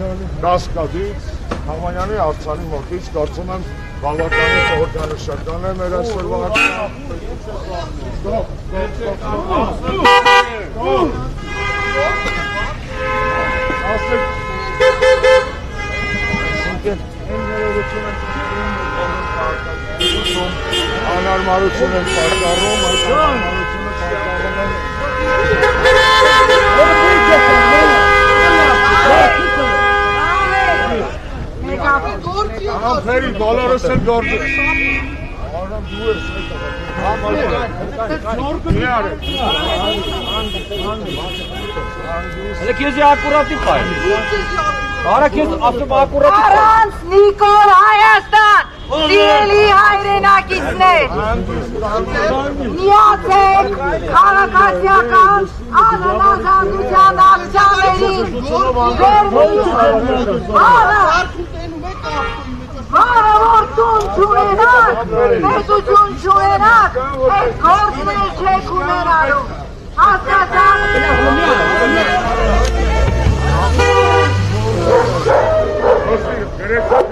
Կասկադից, Համանյանի Արցանի մոտից կարծում եմ բավականին օրգանիշական է մեր այսօրվա անարմարություն են պատճառում, այս անարմարությունը պատճառում են Ամփերի բոլորս էլ գործ։ Արամ դու ես Հələ քեզի ակուրատի խայ։ Արա քեզ ասում ակուրատի Առանց Նիկոլ Հայաստան, սիրելի հայրենակիցներ, միացեք քաղաքացիական անհնազանդության ակցիաներին, վերնի, Meduci un juerat, corpul cu merarul. Asta da! Respira, respira. Da.